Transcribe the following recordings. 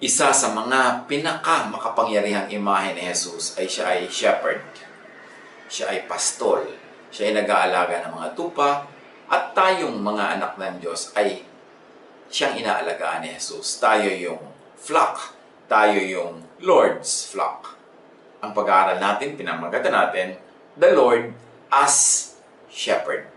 isa sa mga pinaka makapangyarihang imahe ni Jesus ay siya ay shepherd. Siya ay pastol. Siya ay nag-aalaga ng mga tupa. At tayong mga anak ng Diyos ay siyang inaalagaan ni Jesus. Tayo yung flock. Tayo yung Lord's flock. Ang pag-aaral natin, pinamagatan natin, the Lord as shepherd.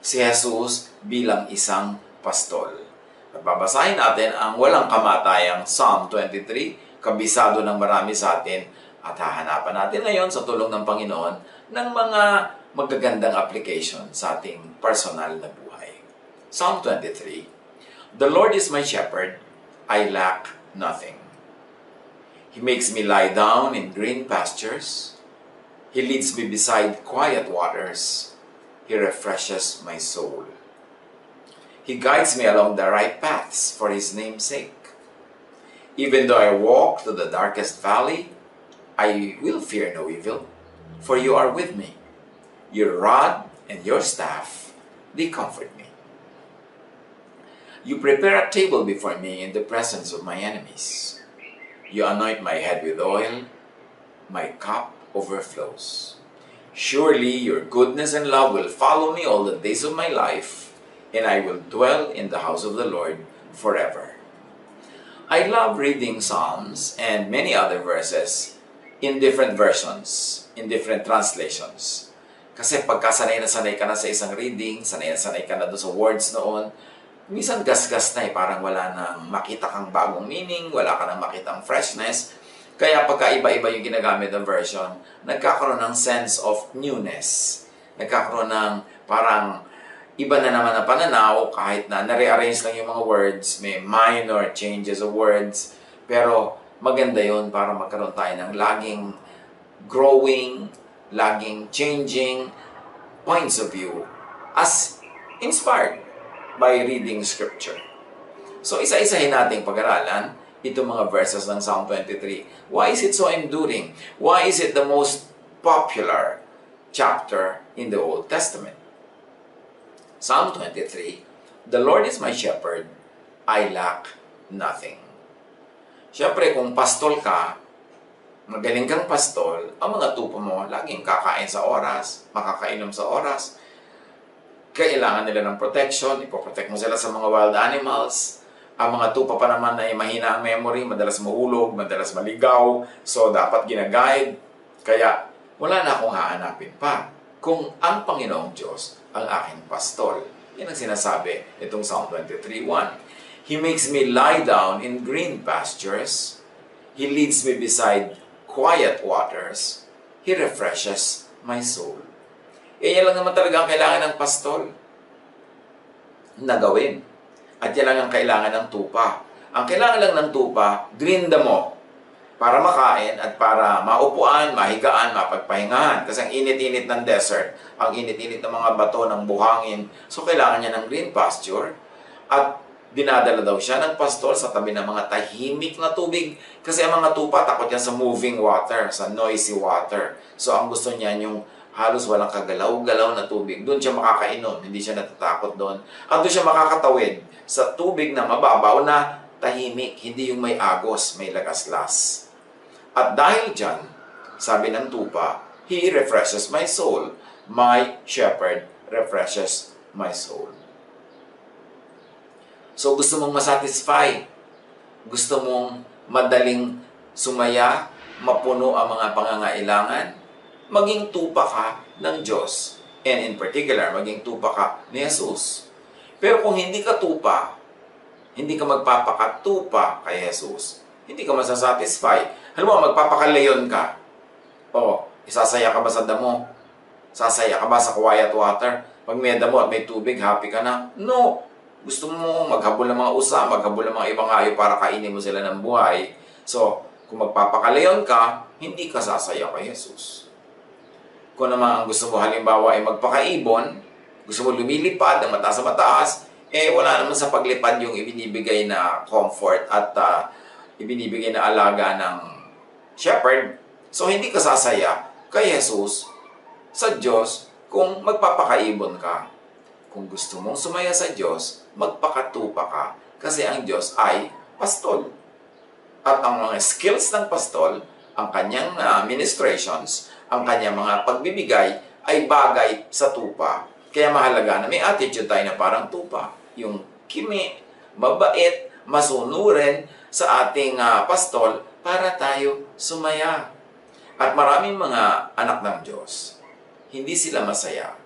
Si Jesus bilang isang pastol. Babasahin natin ang walang kamatayang Psalm 23, kabisado ng marami sa atin at hahanapan natin ngayon sa tulong ng Panginoon ng mga magagandang application sa ating personal na buhay. Psalm 23, The Lord is my shepherd, I lack nothing. He makes me lie down in green pastures. He leads me beside quiet waters. He refreshes my soul. He guides me along the right paths for His name's sake. Even though I walk through the darkest valley, I will fear no evil, for you are with me. Your rod and your staff, they comfort me. You prepare a table before me in the presence of my enemies. You anoint my head with oil, my cup overflows. Surely your goodness and love will follow me all the days of my life and I will dwell in the house of the Lord forever. I love reading Psalms and many other verses in different versions, in different translations. Kasi pagka sanay na sanay ka na sa isang reading, sanay na sanay ka na doon sa words noon, minsan gasgas na eh, parang wala nang makita kang bagong meaning, wala ka nang makitang freshness. Kaya pagka iba-iba yung ginagamit ng version, nagkakaroon ng sense of newness. Nagkakaroon ng parang iba na naman ang pananaw kahit na nare-arrange lang yung mga words, may minor changes of words, pero maganda yon para magkaroon tayo ng laging growing, laging changing points of view as inspired by reading scripture. So isa-isahin nating pag-aralan itong mga verses ng Psalm 23. Why is it so enduring? Why is it the most popular chapter in the Old Testament? Psalm 23, The Lord is my shepherd, I lack nothing. Siyempre, kung pastol ka, magaling kang pastol, ang mga tupo mo, laging kakain sa oras, makakainom sa oras, kailangan nila ng protection, ipoprotect mo sila sa mga wild animals, ang mga tupa pa naman ay mahina ang memory, madalas mahulog, madalas maligaw, so dapat ginaguide. Kaya, wala na akong hahanapin pa kung ang Panginoong Diyos ang aking pastol. Yan ang sinasabi itong Psalm 23.1. He makes me lie down in green pastures. He leads me beside quiet waters. He refreshes my soul. E yan lang naman talaga ang kailangan ng pastol na gawin. At yan lang ang kailangan ng tupa. Ang kailangan lang ng tupa, grinda mo para makain at para maupuan, mahigaan, mapagpahingahan. Kasi ang init-init ng desert, ang init-init ng mga bato ng buhangin, so kailangan niya ng green pasture. At dinadala daw siya ng pastor sa tabi ng mga tahimik na tubig. Kasi ang mga tupa takot yan sa moving water, sa noisy water. So ang gusto niya yung halos walang kagalaw-galaw na tubig. Doon siya makakainom, hindi siya natatakot doon. At doon siya makakatawid sa tubig na mababaw na tahimik, hindi yung may agos, may lagaslas. At dahil dyan, sabi ng tupa, He refreshes my soul. My shepherd refreshes my soul. So gusto mong masatisfy, gusto mong madaling sumaya, mapuno ang mga pangangailangan, maging tupa ka ng Diyos. And in particular, maging tupa ka ni Jesus. Pero kung hindi ka tupa, hindi ka magpapakatupa kay Jesus, hindi ka masasatisfy. Halimbawa, magpapakalayon ka. O, isasaya ka ba sa damo? Sasaya ka ba sa quiet water? Pag may damo at may tubig, happy ka na? No! Gusto mo maghabol ng mga usa, maghabol ng mga ibang hayop para kainin mo sila ng buhay. So, kung magpapakalayon ka, hindi ka sasaya kay Jesus. Kung naman ang gusto mo halimbawa ay magpakaibon, gusto mo lumilipad ng mataas sa mataas, eh wala naman sa paglipad yung ibinibigay na comfort at uh, ibinibigay na alaga ng shepherd. So, hindi ka sasaya kay Jesus sa Diyos kung magpapakaibon ka. Kung gusto mong sumaya sa Diyos, magpakatupa ka kasi ang Diyos ay pastol. At ang mga skills ng pastol, ang kanyang uh, ministrations, ang kanyang mga pagbibigay ay bagay sa tupa. Kaya mahalaga na may attitude tayo na parang tupa. Yung kimi, mabait, masunurin sa ating uh, pastol para tayo sumaya. At maraming mga anak ng Diyos, hindi sila masaya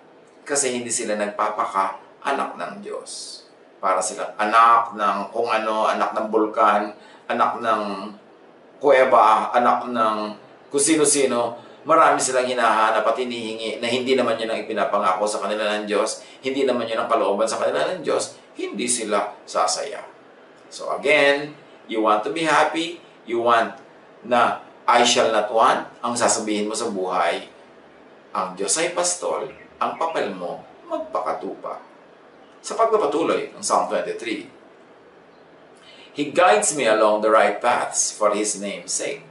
kasi hindi sila nagpapaka anak ng Diyos. Para silang anak ng kung ano, anak ng bulkan, anak ng kuweba, anak ng kung sino-sino, marami silang hinahanap at hinihingi na hindi naman yun ang ipinapangako sa kanila ng Diyos, hindi naman yun ang kalooban sa kanila ng Diyos, hindi sila sasaya. So again, you want to be happy, you want na I shall not want, ang sasabihin mo sa buhay, ang Diyos ay pastol, ang papel mo, magpakatupa. Sa pagpapatuloy ng Psalm 23, He guides me along the right paths for His name's sake.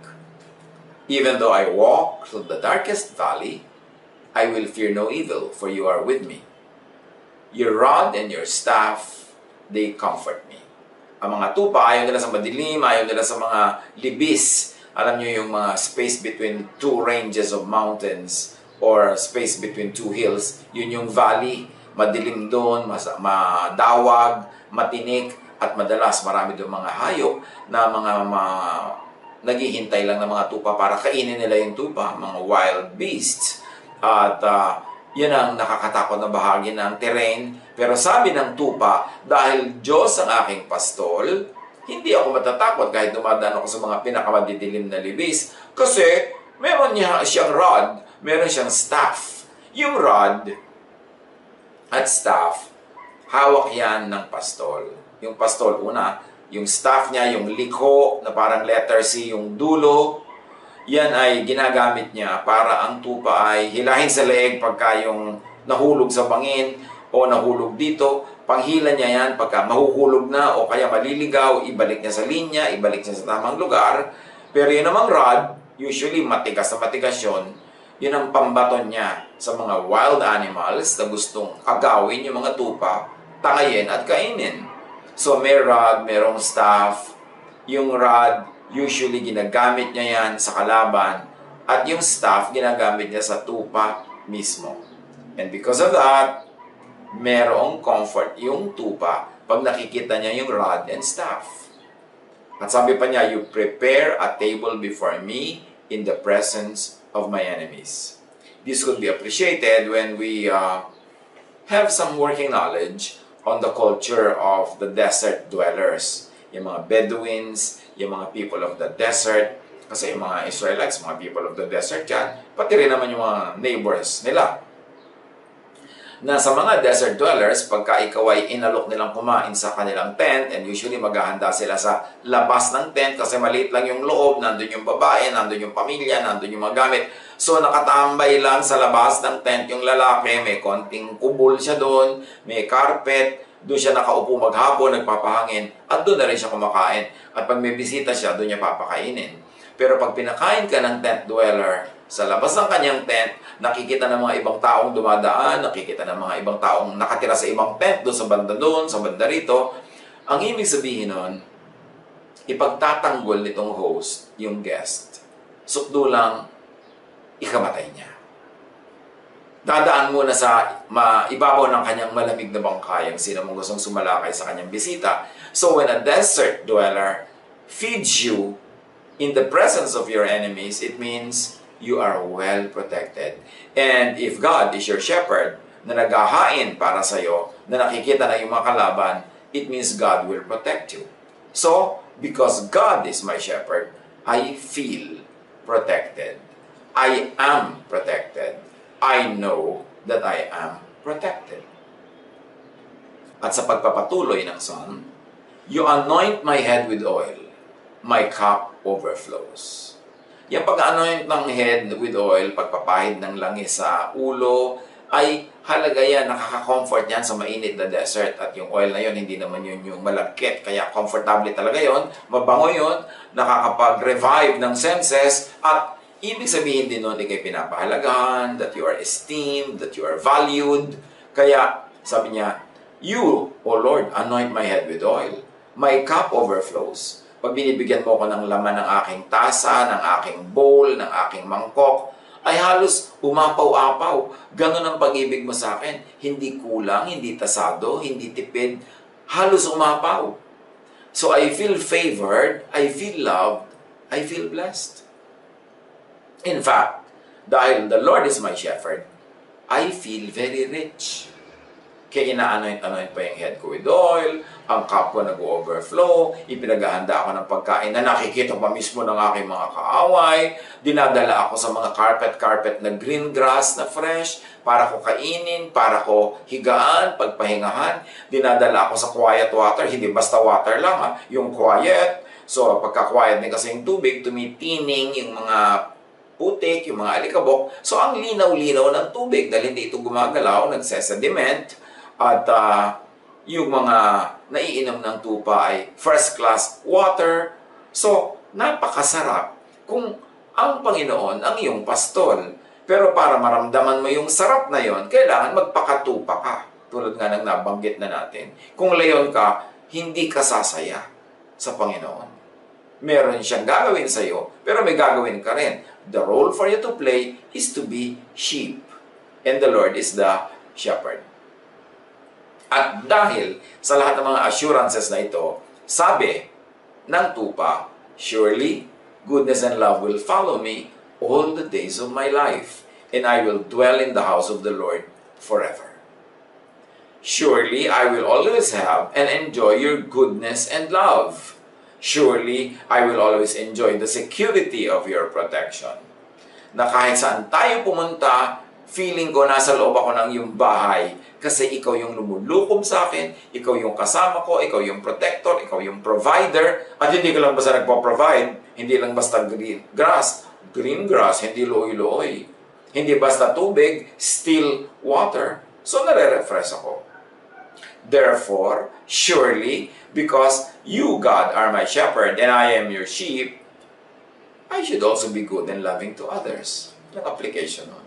Even though I walk through the darkest valley, I will fear no evil, for you are with me. Your rod and your staff, they comfort me. Ang mga tupa, ayaw nila sa madilim, ayaw nila sa mga libis, alam nyo yung mga space between two ranges of mountains or space between two hills, yun yung valley, madilim doon, mas, madawag, matinik, at madalas marami doon mga hayop na mga, mga naghihintay lang ng mga tupa para kainin nila yung tupa, mga wild beasts. At uh, yan ang nakakatakot na bahagi ng terrain. Pero sabi ng tupa, dahil Diyos ang aking pastol, hindi ako matatakot kahit dumadaan ako sa mga pinakamadidilim na libis. Kasi meron niya siyang rod, meron siyang staff. Yung rod at staff, hawak yan ng pastol. Yung pastol, una, yung staff niya, yung liko na parang letter C, yung dulo, yan ay ginagamit niya para ang tupa ay hilahin sa leeg pagka yung nahulog sa bangin o nahulog dito panghila niya yan pagka mahuhulog na o kaya maliligaw, ibalik niya sa linya, ibalik niya sa tamang lugar. Pero yun namang rod, usually matigas na matigas yun, yun ang pambaton niya sa mga wild animals na gustong agawin yung mga tupa, tangayin at kainin. So may rod, merong staff, yung rod, usually ginagamit niya yan sa kalaban, at yung staff, ginagamit niya sa tupa mismo. And because of that, merong comfort yung tupa pag nakikita niya yung rod and staff. At sabi pa niya, you prepare a table before me in the presence of my enemies. This could be appreciated when we uh, have some working knowledge on the culture of the desert dwellers. Yung mga Bedouins, yung mga people of the desert, kasi yung mga Israelites, mga people of the desert yan, pati rin naman yung mga neighbors nila na sa mga desert dwellers, pagka ikaw ay inalok nilang kumain sa kanilang tent, and usually maghahanda sila sa labas ng tent kasi maliit lang yung loob, nandun yung babae, nandun yung pamilya, nandun yung mga gamit. So nakatambay lang sa labas ng tent yung lalaki, may konting kubol siya doon, may carpet, doon siya nakaupo maghapon, nagpapahangin, at doon na rin siya kumakain. At pag may bisita siya, doon niya papakainin. Pero pag pinakain ka ng tent dweller, sa labas ng kanyang tent, nakikita ng mga ibang taong dumadaan, nakikita ng mga ibang taong nakatira sa ibang tent doon sa banda doon, sa banda rito. Ang ibig sabihin nun, ipagtatanggol nitong host yung guest. Sukdo lang, ikamatay niya. Dadaan muna sa maibabaw ng kanyang malamig na bangkay ang sino mong gustong sumalakay sa kanyang bisita. So when a desert dweller feeds you in the presence of your enemies, it means you are well protected. And if God is your shepherd, na naghahain para sa iyo, na nakikita na yung mga kalaban, it means God will protect you. So, because God is my shepherd, I feel protected. I am protected. I know that I am protected. At sa pagpapatuloy ng Psalm, You anoint my head with oil, my cup overflows. Yung pag-anoint ng head with oil, pagpapahid ng langis sa ulo, ay halaga yan, nakaka-comfort yan sa mainit na desert. At yung oil na yon hindi naman yun yung malagkit. Kaya comfortable talaga yon mabango yon nakakapag-revive ng senses, at ibig sabihin din nun, ikay pinapahalagahan, that you are esteemed, that you are valued. Kaya, sabi niya, You, O Lord, anoint my head with oil. My cup overflows. pag binibigyan mo ko ng laman ng aking tasa, ng aking bowl, ng aking mangkok, ay halos umapaw-apaw. Ganon ang pag-ibig mo sa akin. Hindi kulang, hindi tasado, hindi tipid. Halos umapaw. So I feel favored, I feel loved, I feel blessed. In fact, dahil the Lord is my shepherd, I feel very rich. Kaya inaanoint-anoint pa yung head ko with oil, ang cup ko nag-overflow, ipinaghahanda ako ng pagkain na nakikita pa mismo ng aking mga kaaway, dinadala ako sa mga carpet-carpet na green grass na fresh, para ko kainin, para ko higaan, pagpahingahan, dinadala ako sa quiet water, hindi basta water lang ha, yung quiet, so pagka-quiet din kasi yung tubig, tumitining yung mga putik, yung mga alikabok. So, ang linaw-linaw ng tubig dahil hindi ito gumagalaw, nagsesediment, at uh, yung mga naiinom ng tupa ay first class water. So, napakasarap kung ang Panginoon ang iyong pastol. Pero para maramdaman mo yung sarap na yon, kailangan magpakatupa ka. Tulad nga ng nabanggit na natin. Kung leon ka, hindi ka sasaya sa Panginoon. Meron siyang gagawin sa iyo, pero may gagawin ka rin. The role for you to play is to be sheep. And the Lord is the shepherd. At dahil sa lahat ng mga assurances na ito, sabi ng tupa, Surely, goodness and love will follow me all the days of my life, and I will dwell in the house of the Lord forever. Surely, I will always have and enjoy your goodness and love. Surely, I will always enjoy the security of your protection. Na kahit saan tayo pumunta, feeling ko nasa loob ako ng iyong bahay kasi ikaw yung lumulukom sa akin, ikaw yung kasama ko, ikaw yung protector, ikaw yung provider, at hindi ka lang basta nagpo-provide, hindi lang basta green grass, green grass, hindi looy-looy. Hindi basta tubig, still water. So nare-refresh ako. Therefore, surely, because you, God, are my shepherd and I am your sheep, I should also be good and loving to others. Yung application nun.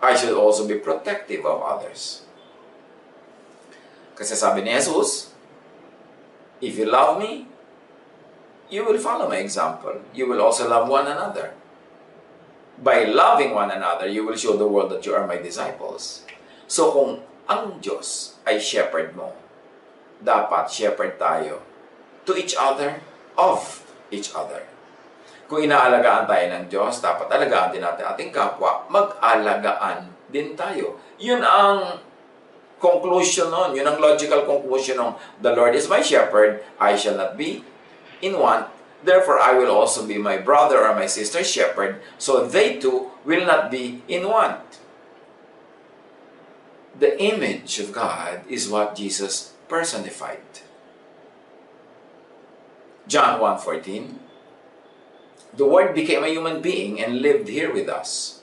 I should also be protective of others. Kasi sabi ni Jesus, If you love me, you will follow my example. You will also love one another. By loving one another, you will show the world that you are my disciples. So kung ang Diyos ay shepherd mo, dapat shepherd tayo to each other, of each other. Kung inaalagaan tayo ng Diyos, dapat alagaan din natin ating kapwa, mag-alagaan din tayo. Yun ang conclusion nun. Yun ang logical conclusion ng the Lord is my shepherd, I shall not be in want. Therefore, I will also be my brother or my sister's shepherd, so they too will not be in want. The image of God is what Jesus personified. John 1.14 The Word became a human being and lived here with us.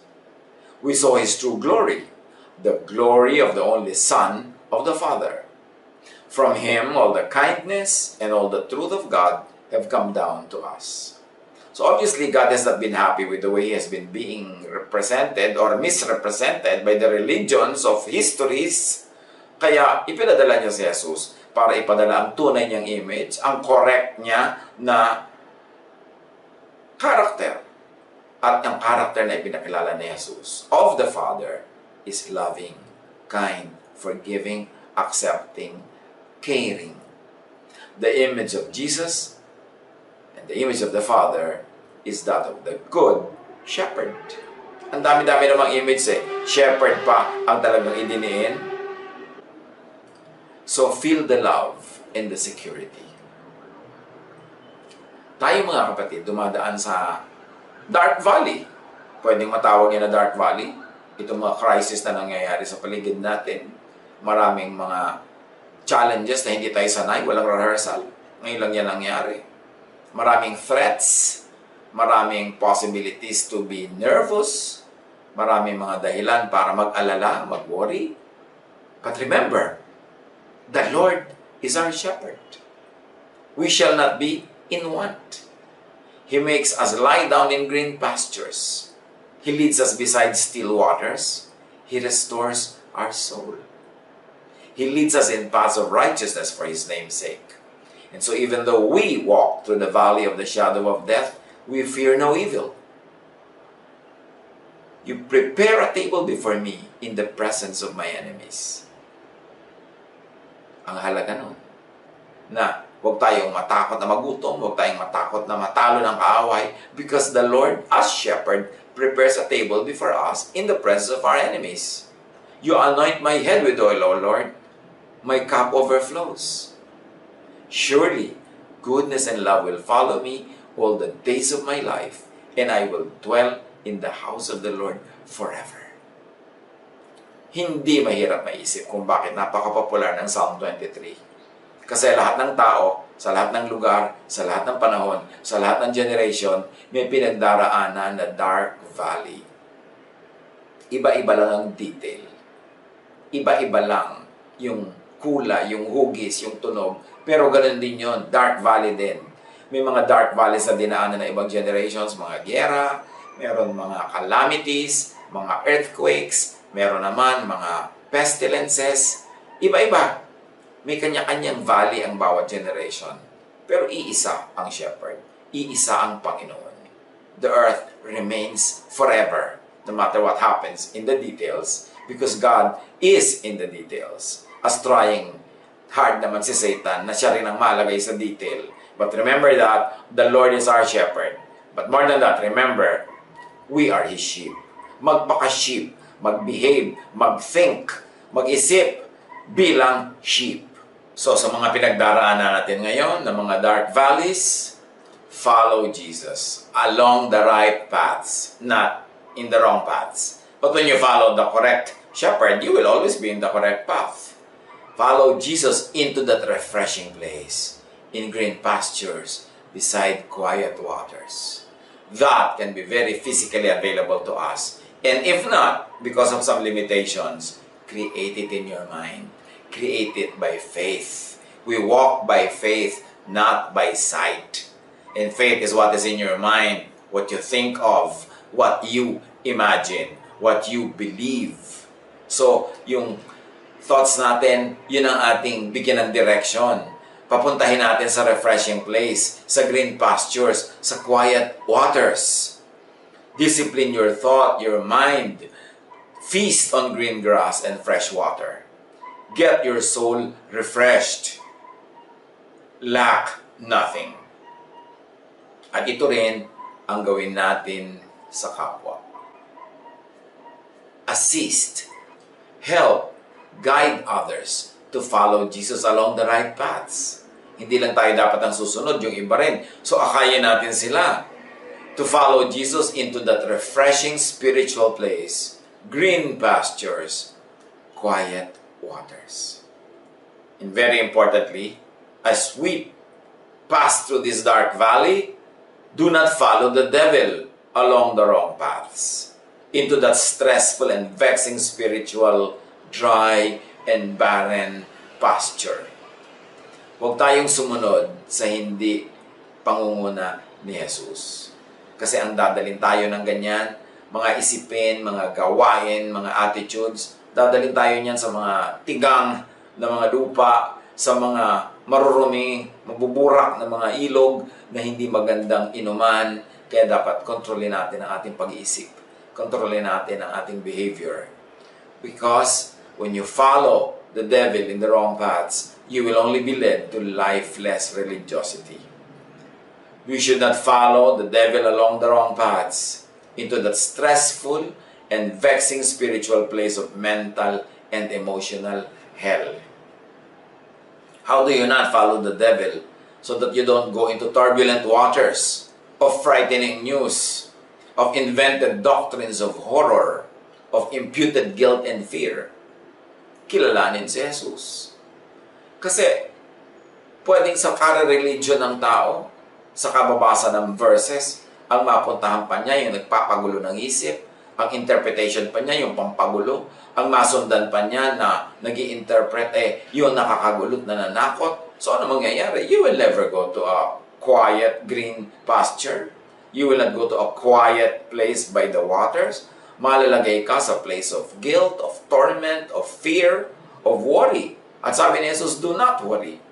We saw His true glory, the glory of the only Son of the Father. From him, all the kindness and all the truth of God have come down to us. So obviously, God has not been happy with the way He has been being represented or misrepresented by the religions of histories. Kaya ipinadala niya si Jesus para ipadala ang tunay niyang image, ang correct niya na character. At ang character na ipinakilala ni Jesus of the Father is loving, kind, forgiving, accepting, caring. The image of Jesus and the image of the Father is that of the good shepherd. Ang dami-dami namang image eh. Shepherd pa ang talagang idiniin. So feel the love and the security. Tayo mga kapatid, dumadaan sa Dark Valley. Pwedeng matawag yan na Dark Valley. Itong mga crisis na nangyayari sa paligid natin. Maraming mga challenges na hindi tayo sanay, walang rehearsal. Ngayon lang yan nangyari. Maraming threats, maraming possibilities to be nervous, maraming mga dahilan para mag-alala, mag-worry. But remember, the Lord is our shepherd. We shall not be in want. He makes us lie down in green pastures. He leads us beside still waters. He restores our soul. He leads us in paths of righteousness for His name's sake. And so even though we walk through the valley of the shadow of death, we fear no evil. You prepare a table before me in the presence of my enemies. Ang halaga nun, na huwag tayong matakot na magutom, huwag tayong matakot na matalo ng kaaway, because the Lord, as shepherd, prepares a table before us in the presence of our enemies. You anoint my head with oil, O Lord. My cup overflows. Surely, goodness and love will follow me all the days of my life, and I will dwell in the house of the Lord forever. Hindi mahirap maisip kung bakit napaka-popular ng Psalm 23. Kasi lahat ng tao, sa lahat ng lugar, sa lahat ng panahon, sa lahat ng generation, may pinagdaraanan na dark valley. Iba-iba lang ang detail. Iba-iba lang yung kula, yung hugis, yung tunog. Pero ganun din yon dark valley din. May mga dark valleys na dinaanan ng ibang generations, mga gera, meron mga calamities, mga earthquakes, meron naman mga pestilences, iba-iba. May kanya-kanyang valley ang bawat generation. Pero iisa ang shepherd. Iisa ang Panginoon. The earth remains forever, no matter what happens in the details, because God is in the details. As trying hard naman si Satan na siya rin ang malagay sa detail. But remember that the Lord is our shepherd. But more than that, remember, we are His sheep. Magpaka-sheep, mag-behave, mag-think, mag-isip bilang sheep. So sa mga pinagdaraanan natin ngayon, ng mga dark valleys, follow Jesus along the right paths, not in the wrong paths. But when you follow the correct shepherd, you will always be in the correct path. Follow Jesus into that refreshing place, in green pastures, beside quiet waters. That can be very physically available to us. And if not, because of some limitations, create it in your mind. Create it by faith. We walk by faith, not by sight. And faith is what is in your mind, what you think of, what you imagine, what you believe. So, yung thoughts natin, yun ang ating bigyan ng direction. Papuntahin natin sa refreshing place, sa green pastures, sa quiet waters. Discipline your thought, your mind. Feast on green grass and fresh water. Get your soul refreshed. Lack nothing. At ito rin ang gawin natin sa kapwa. Assist, help, guide others to follow Jesus along the right paths. Hindi lang tayo dapat ang susunod, yung iba rin. So akayin natin sila to follow Jesus into that refreshing spiritual place, green pastures, quiet waters. And very importantly, as we pass through this dark valley, do not follow the devil along the wrong paths into that stressful and vexing spiritual, dry, and barren pasture. Huwag tayong sumunod sa hindi pangunguna ni Jesus. Kasi ang dadalin tayo ng ganyan, mga isipin, mga gawain, mga attitudes, dadalin tayo niyan sa mga tigang na mga lupa, sa mga marurumi, mabuburak na mga ilog na hindi magandang inuman. Kaya dapat kontrolin natin ang ating pag-iisip. Kontrolin natin ang ating behavior. Because when you follow the devil in the wrong paths, you will only be led to lifeless religiosity. We should not follow the devil along the wrong paths into that stressful and vexing spiritual place of mental and emotional hell. How do you not follow the devil so that you don't go into turbulent waters of frightening news, of invented doctrines of horror, of imputed guilt and fear? Kilalanin si Jesus. Kasi, pwedeng sa kare-religion ng tao, sa kababasa ng verses, ang mapuntahan pa niya yung nagpapagulo ng isip, ang interpretation pa niya yung pampagulo, ang masundan pa niya na nag interpret eh, yung nakakagulot na nanakot. So ano mangyayari? You will never go to a quiet green pasture. You will not go to a quiet place by the waters. Malalagay ka sa place of guilt, of torment, of fear, of worry. At sabi ni Jesus, do not worry.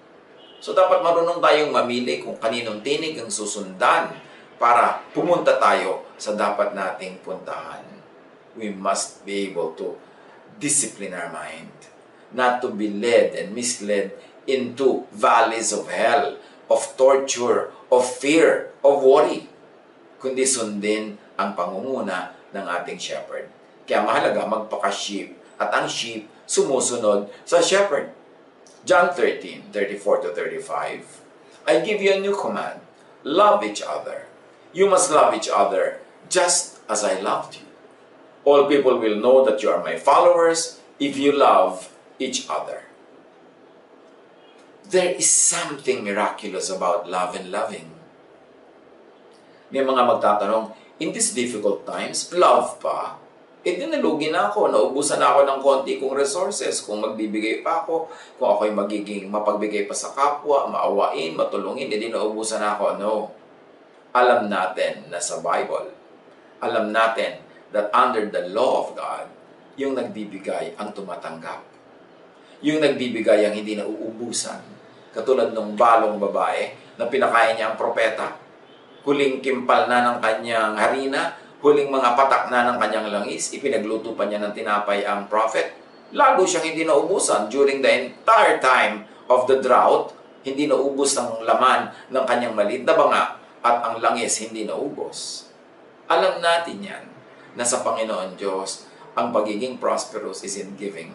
So dapat marunong tayong mamili kung kaninong tinig ang susundan para pumunta tayo sa dapat nating puntahan. We must be able to discipline our mind, not to be led and misled into valleys of hell, of torture, of fear, of worry, kundi sundin ang pangunguna ng ating shepherd. Kaya mahalaga magpaka-sheep at ang sheep sumusunod sa shepherd. John 13, 34 to 35. I give you a new command. Love each other. You must love each other just as I loved you. All people will know that you are my followers if you love each other. There is something miraculous about love and loving. May mga magtatanong, in these difficult times, love pa? Eh di nalugi na ako, naubusan na ako ng konti kong resources, kung magbibigay pa ako, kung ako'y magiging mapagbigay pa sa kapwa, maawain, matulungin, hindi naubusan na ako. No. Alam natin na sa Bible, alam natin that under the law of God, yung nagbibigay ang tumatanggap. Yung nagbibigay ang hindi nauubusan. Katulad ng balong babae na pinakain niya ang propeta. Huling kimpal na ng kanyang harina, huling mga patak na ng kanyang langis, ipinagluto pa niya ng tinapay ang prophet. Lalo siyang hindi naubusan during the entire time of the drought, hindi naubos ang laman ng kanyang maliit na banga at ang langis hindi naubos. Alam natin yan na sa Panginoon Diyos, ang pagiging prosperous is in giving.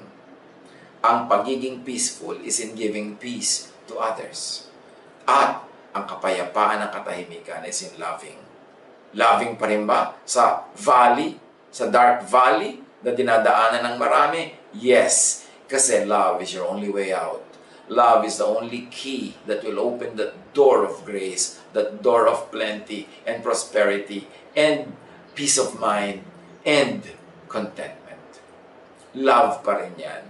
Ang pagiging peaceful is in giving peace to others. At ang kapayapaan ng katahimikan is in loving. Loving pa rin ba sa valley, sa dark valley na dinadaanan ng marami? Yes, kasi love is your only way out. Love is the only key that will open the door of grace, the door of plenty and prosperity and peace of mind and contentment. Love pa rin yan.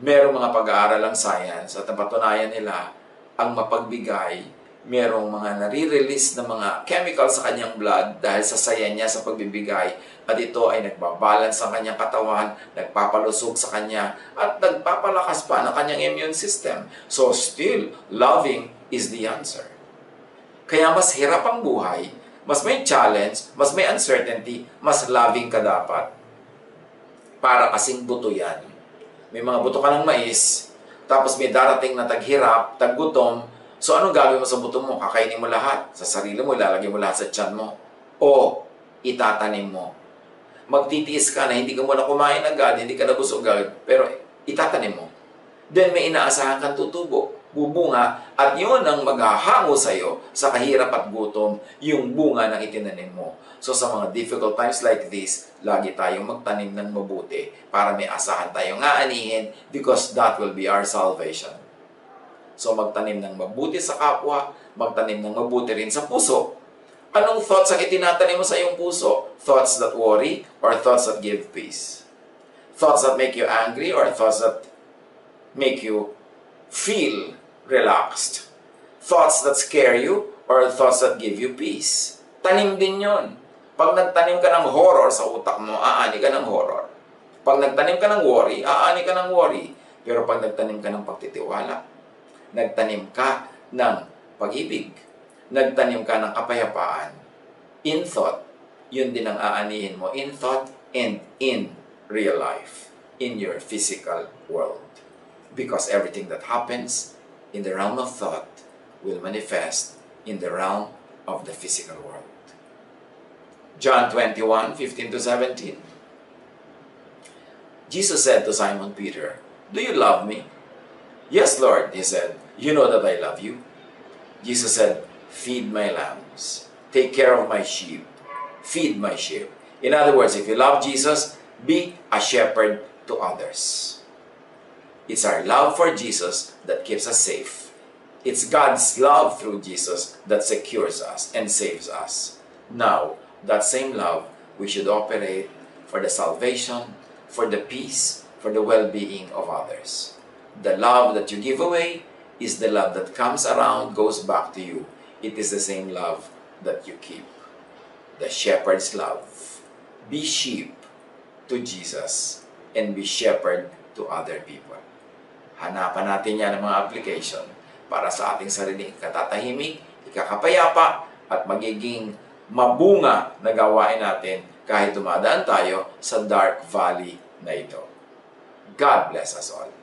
Merong mga pag-aaral ang science at napatunayan nila ang mapagbigay merong mga nare-release na mga chemicals sa kanyang blood dahil sa saya niya sa pagbibigay at ito ay nagbabalance sa kanyang katawan, nagpapalusog sa kanya at nagpapalakas pa ng kanyang immune system. So still, loving is the answer. Kaya mas hirap ang buhay, mas may challenge, mas may uncertainty, mas loving ka dapat. Para kasing buto yan. May mga buto ka ng mais, tapos may darating na taghirap, taggutom, So, anong gagawin mo sa buto mo? Kakainin mo lahat. Sa sarili mo, ilalagay mo lahat sa tiyan mo. O, itatanim mo. Magtitiis ka na hindi ka muna kumain agad, hindi ka nabusog agad, pero itatanim mo. Then may inaasahan kang tutubo, bubunga, at yun ang maghahango sa iyo sa kahirap at gutom, yung bunga ng itinanim mo. So sa mga difficult times like this, lagi tayong magtanim ng mabuti para may asahan tayong aanihin because that will be our salvation. So magtanim ng mabuti sa kapwa, magtanim ng mabuti rin sa puso. Anong thoughts ang itinatanim mo sa iyong puso? Thoughts that worry or thoughts that give peace? Thoughts that make you angry or thoughts that make you feel relaxed? Thoughts that scare you or thoughts that give you peace? Tanim din yon. Pag nagtanim ka ng horror sa utak mo, aani ka ng horror. Pag nagtanim ka ng worry, aani ka ng worry. Pero pag nagtanim ka ng pagtitiwala, nagtanim ka ng pag-ibig, nagtanim ka ng kapayapaan. In thought, yun din ang aanihin mo. In thought and in real life, in your physical world. Because everything that happens in the realm of thought will manifest in the realm of the physical world. John 21, 15 to 17. Jesus said to Simon Peter, Do you love me? Yes, Lord, he said, You know that I love you. Jesus said, Feed my lambs. Take care of my sheep. Feed my sheep. In other words, if you love Jesus, be a shepherd to others. It's our love for Jesus that keeps us safe. It's God's love through Jesus that secures us and saves us. Now, that same love, we should operate for the salvation, for the peace, for the well being of others. The love that you give away is the love that comes around, goes back to you. It is the same love that you keep. The shepherd's love. Be sheep to Jesus and be shepherd to other people. Hanapan natin yan ng mga application para sa ating sariling katatahimik, ikakapayapa, at magiging mabunga na gawain natin kahit dumadaan tayo sa dark valley na ito. God bless us all.